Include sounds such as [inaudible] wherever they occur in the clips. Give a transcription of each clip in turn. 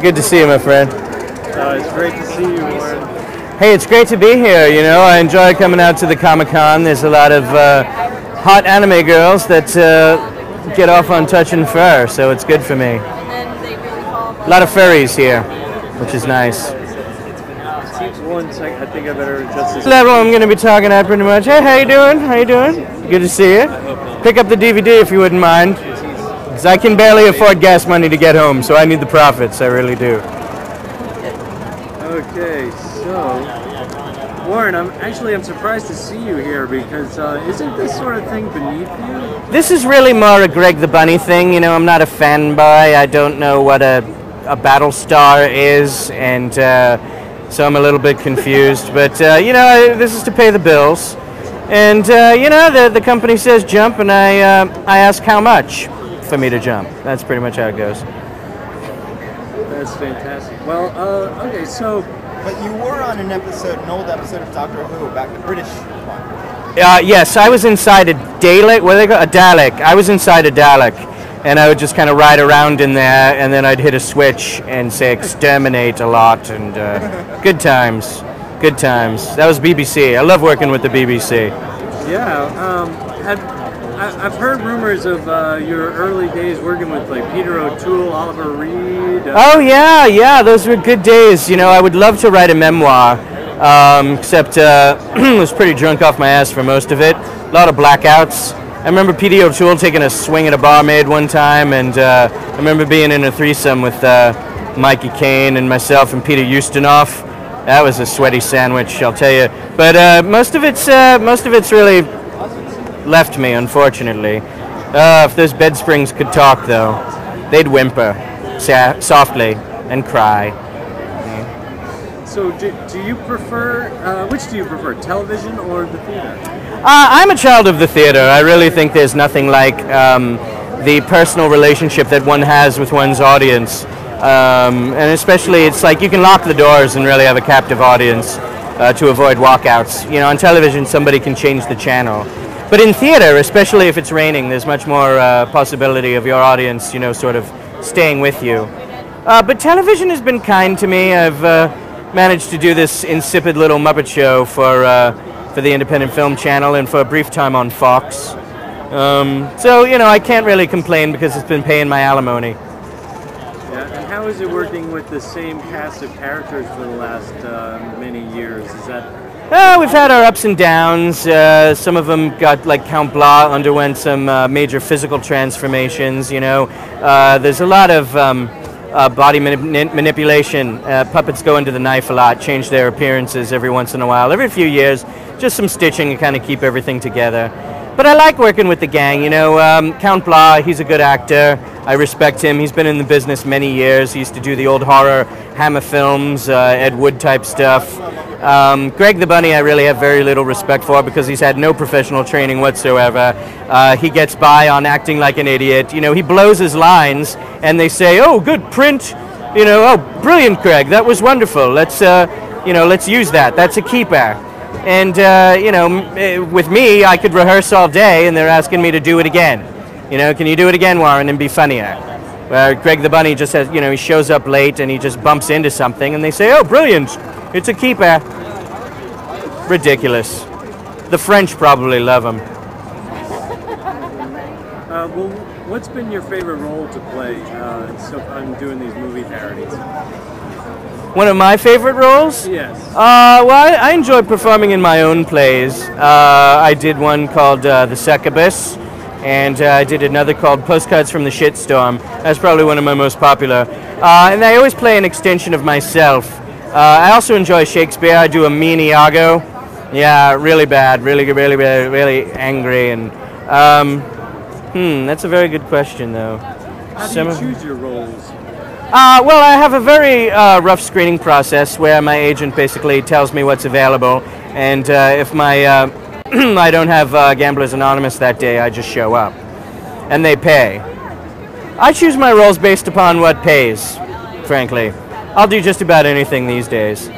Good to see you, my friend. Uh, it's great to see you, Warren. Hey, it's great to be here. You know, I enjoy coming out to the Comic Con. There's a lot of uh, hot anime girls that uh, get off on touching fur, so it's good for me. A lot of furries here, which is nice. One sec, I think I better adjust this. Level I'm going to be talking at pretty much. Hey, how you doing? How you doing? Good to see you. Pick up the DVD if you wouldn't mind. 'Cause I can barely afford gas money to get home, so I need the profits. I really do. Okay, so Warren, I'm actually I'm surprised to see you here because uh, isn't this sort of thing beneath you? This is really more a Greg the Bunny thing. You know, I'm not a fanboy. I don't know what a, a battle star is, and uh, so I'm a little bit confused. but, uh, you know, this is to pay the bills. And, uh, you know, the, the company says jump, and I, uh, I ask how much for me to jump. That's pretty much how it goes. That's fantastic. Well, uh, okay, so But you were on an episode, an old episode of Doctor Who, back the British one. Uh, yes, I was inside a Dalek. What do they call a Dalek? I was inside a Dalek, and I would just kind of ride around in there, and then I'd hit a switch and say exterminate a lot, and uh, [laughs] good times, good times. That was BBC. I love working with the BBC. yeah, um, had, I, I've heard rumors of uh, your early days working with like Peter O'Toole, Oliver Reed. Uh, Oh yeah, yeah, those were good days. You know, I would love to write a memoir, um, except uh, [clears throat] was pretty drunk off my ass for most of it. A lot of blackouts. I remember Peter O'Toole taking a swing at a barmaid one time, and uh, I remember being in a threesome with uh, Mikey Caine and myself and Peter Ustinov. That was a sweaty sandwich, I'll tell you. But uh, most of it's uh, most of it's really left me, unfortunately. Uh, if those bed springs could talk, though, they'd whimper sa- softly and cry. So do, do you prefer uh, which do you prefer, television or the theater? Uh, I'm a child of the theater. I really think there's nothing like um, the personal relationship that one has with one's audience. Um, and especially, it's like you can lock the doors and really have a captive audience uh, to avoid walkouts. You know, on television, somebody can change the channel. But in theater, especially if it's raining, there's much more uh, possibility of your audience, you know, sort of staying with you. Uh, but television has been kind to me. I've uh, managed to do this insipid little Muppet show for uh, for the Independent Film Channel and for a brief time on Fox. Um, so you know, I can't really complain because it's been paying my alimony. Yeah, and how is it working with the same cast of characters for the last uh, many years? Is that Uh, we've had our ups and downs. Uh, some of them got like Count Blah underwent some uh, major physical transformations. You know, uh, there's a lot of um, uh, body manip- manipulation. Uh, puppets go into the knife a lot, change their appearances every once in a while, every few years. Just some stitching to kind of keep everything together. But I like working with the gang. You know, um, Count Blah, he's a good actor. I respect him. He's been in the business many years. He used to do the old horror Hammer films, uh, Ed Wood type stuff. Um, Greg the Bunny, I really have very little respect for because he's had no professional training whatsoever. Uh, he gets by on acting like an idiot. You know, he blows his lines, and they say, "Oh, good print." You know, "Oh, brilliant, Greg. That was wonderful. Let's, uh, you know, let's use that. That's a keeper." And uh, you know, eh, with me, I could rehearse all day, and they're asking me to do it again. You know, can you do it again, Warren, and be funnier? Where Greg the Bunny just says, you know, he shows up late and he just bumps into something, and they say, "Oh, brilliant! It's a keeper." Ridiculous. The French probably love him. uh, well? What's been your favorite role to play? Uh, so I'm doing these movie parodies. One of my favorite roles? Yes. Uh, well, I, I enjoy performing in my own plays. Uh, I did one called uh, The Succubus, and uh, I did another called Postcards from the Shitstorm. That's probably one of my most popular. Uh, and I always play an extension of myself. Uh, I also enjoy Shakespeare. I do a mean Iago. Yeah, really bad, really, really, really, really angry. And um, hmm, that's a very good question, though. How do Some you choose your roles? uh, well, I have a very uh, rough screening process where my agent basically tells me what's available, and uh, if my uh, [clears throat] I don't have uh, Gamblers Anonymous that day, I just show up, and they pay. I choose my roles based upon what pays, frankly. I'll do just about anything these days.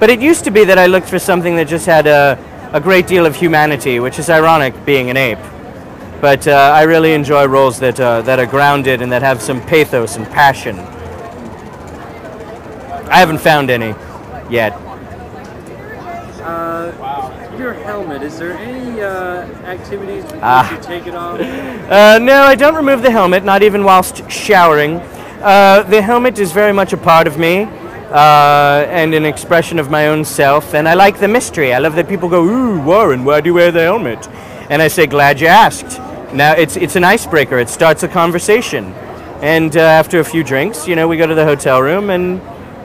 But it used to be that I looked for something that just had a, a great deal of humanity, which is ironic being an ape. But uh, I really enjoy roles that, uh, that are grounded and that have some pathos and passion. I haven't found any yet. Uh, your helmet. Is there any uh, activities Ah. you take it off? [laughs] Uh, no, I don't remove the helmet, not even whilst showering. Uh, the helmet is very much a part of me uh, and an expression of my own self, and I like the mystery. I love that people go, Ooh, Warren, why do you wear the helmet? And I say, Glad you asked. Now, it's, it's an icebreaker, it starts a conversation. And uh, after a few drinks, you know, we go to the hotel room and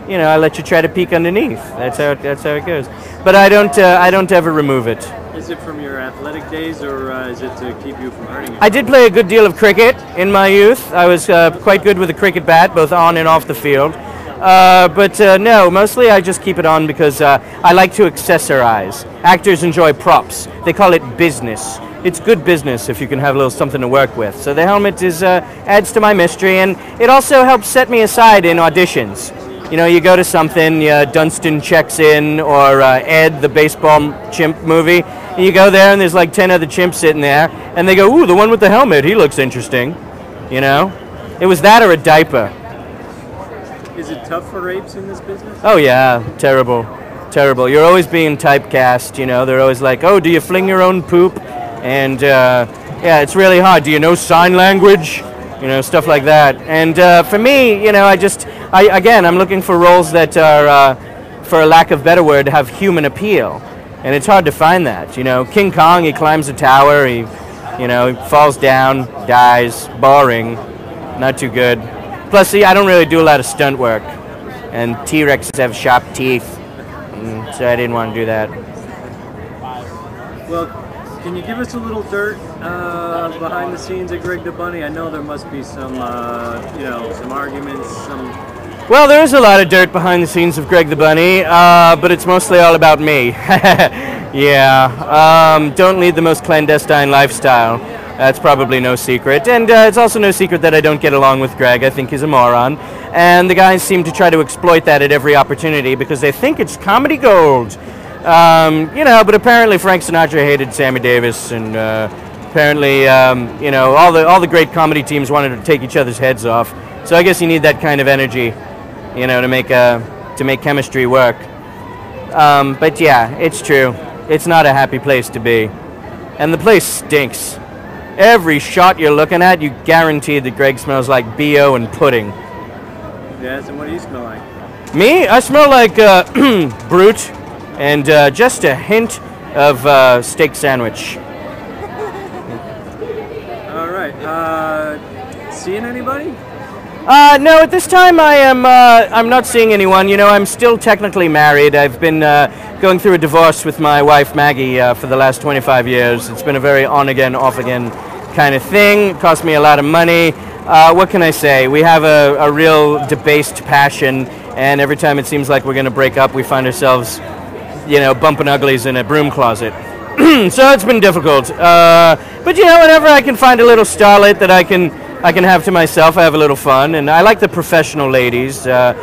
you know, I let you try to peek underneath. That's how it, that's how it goes. But I don't uh, I don't ever remove it. Is it from your athletic days, or uh, is it to keep you from hurting yourself? I did play a good deal of cricket in my youth. I was uh, quite good with a cricket bat, both on and off the field. Uh, but uh, no, mostly I just keep it on because uh, I like to accessorize. Actors enjoy props. They call it business. It's good business if you can have a little something to work with. So the helmet is uh, adds to my mystery, and it also helps set me aside in auditions. You know, you go to something, uh, Dunston checks in, or Ed, the baseball chimp movie, and you go there and there's like 10 other chimps sitting there, and they go, Ooh, the one with the helmet, he looks interesting. You know? It was that or a diaper. Is it tough for rapes in this business? Oh, yeah, terrible. Terrible. You're always being typecast, you know, they're always like, Oh, do you fling your own poop? And uh, yeah, it's really hard. Do you know sign language? You know, stuff like that. And uh, for me, you know, I just, I, again, I'm looking for roles that are, uh, for a lack of better word, have human appeal. And it's hard to find that. You know, King Kong, he climbs a tower, he, you know, falls down, dies, boring, not too good. Plus, see, I don't really do a lot of stunt work. And T Rexes have sharp teeth. Mm, so I didn't want to do that. Well, can you give us a little dirt uh, behind the scenes at Greg the Bunny? I know there must be some, uh, you know, some arguments, some. Well, there is a lot of dirt behind the scenes of Greg the Bunny, uh, but it's mostly all about me. [laughs] yeah, um, don't lead the most clandestine lifestyle. That's probably no secret. And uh, it's also no secret that I don't get along with Greg. I think he's a moron. And the guys seem to try to exploit that at every opportunity because they think it's comedy gold. Um, you know, but apparently Frank Sinatra hated Sammy Davis, and uh, apparently, um, you know, all the all the great comedy teams wanted to take each other's heads off. So I guess you need that kind of energy, you know, to make uh, to make chemistry work. Um, but yeah, it's true. It's not a happy place to be, and the place stinks. Every shot you're looking at, you guaranteed that Greg smells like bo and pudding. Yes, and what do you smell like? Me, I smell like uh, [clears throat] Brut and uh, just a hint of uh, steak sandwich. [laughs] All right. Uh, seeing anybody? Uh, no, at this time I am. Uh, I'm not seeing anyone. You know, I'm still technically married. I've been uh, going through a divorce with my wife Maggie uh, for the last 25 years. It's been a very on again, off again kind of thing. It cost me a lot of money. Uh, what can I say? We have a, a real debased passion, and every time it seems like we're going to break up, we find ourselves, you know, bumping uglies in a broom closet. [clears throat] so it's been difficult. Uh, but you know, whenever I can find a little starlet that I can I can have to myself, I have a little fun, and I like the professional ladies. Uh,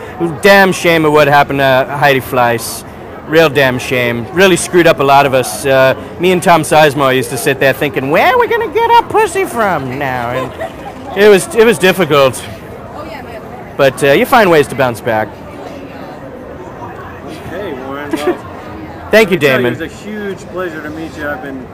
damn shame of what happened to Heidi Fleiss. Real damn shame. Really screwed up a lot of us. Uh, me and Tom Sizemore used to sit there thinking, where are we gonna get our pussy from now? And it was it was difficult. But uh, you find ways to bounce back. Hey, Warren. [laughs] Well, Thank you, Damon. It was a huge pleasure to meet you. I've been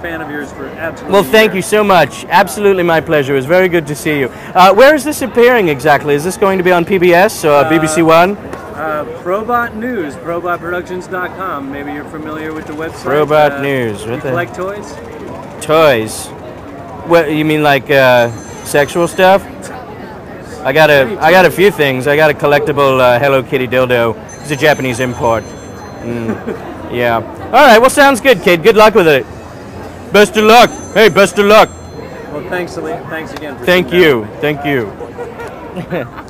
fan of yours for absolutely. Well, thank you so much. Absolutely my pleasure. It was very good to see you. Uh, where is this appearing exactly? Is this going to be on PBS or BBC One? Uh, Probot News, probotproductions.com. Maybe you're familiar with the website. Probot Uh, News, what the- collect toys? Toys. What you mean, like uh, sexual stuff? I got a, I got a few things. I got a collectible uh, Hello Kitty dildo. It's a Japanese import. Mm, [laughs] yeah. All right. Well, sounds good, kid. Good luck with it. Best of luck. Hey, best of luck. Well, thanks, Ali- thanks again. For Thank you. Thank you. [laughs]